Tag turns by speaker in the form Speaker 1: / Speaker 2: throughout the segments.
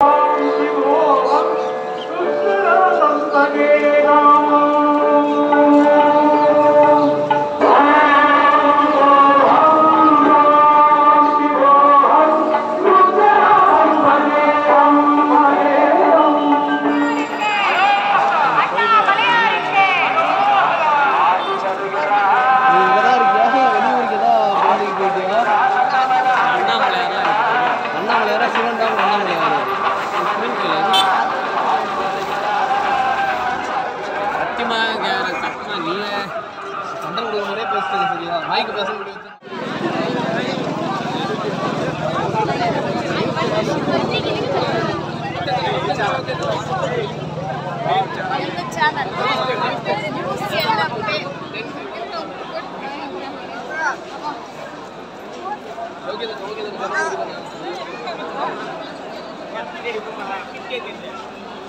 Speaker 1: 忘记我，忘不了站在最高。 소리랑 마이크 뺏어 올려 여기는 여기는 여기는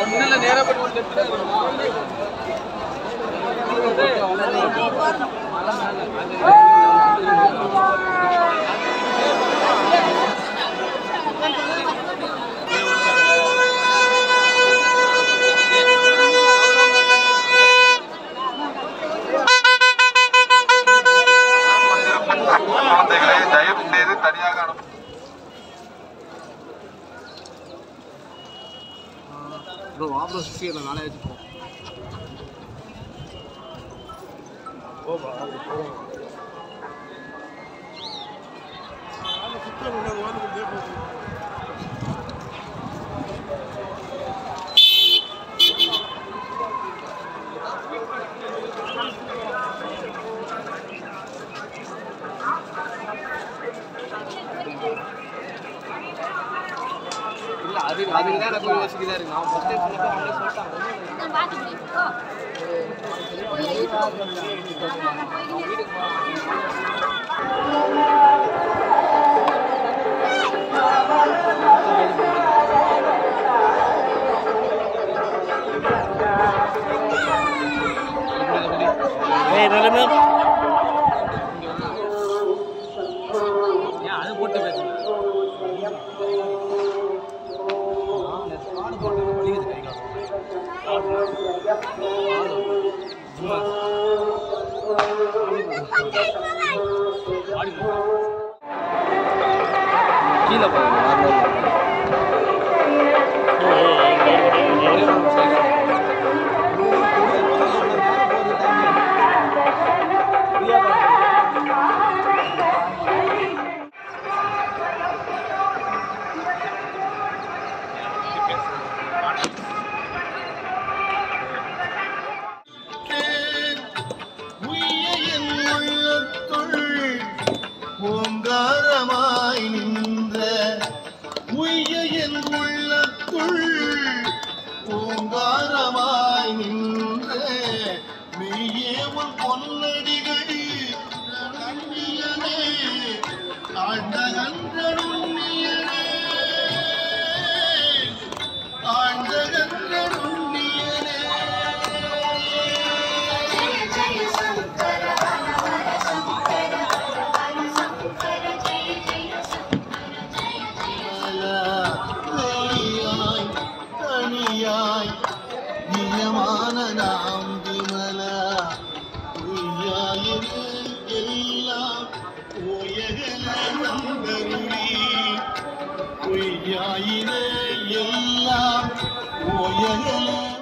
Speaker 1: ஒன்னும் நேரா போய் அனுப்ப ப்ரோ வா ப்ரோ சிக்ஸ்டி நாளே வச்சுப்போம் இல்லை ಸಿಕ್ಕಿದ್ದಾರೆ ನಾವು ಫಸ್ಟ್ ಟೈಮ್ ಸ್ವಲ್ಪ ಅವನೇ ಸ್ವಲ್ಪ Hey, let him up. キノコのあんなの。
Speaker 2: பூங்காரமாய் நின்ற. நீயே உன் பொன்னடிகள் Beri ku, ya 我也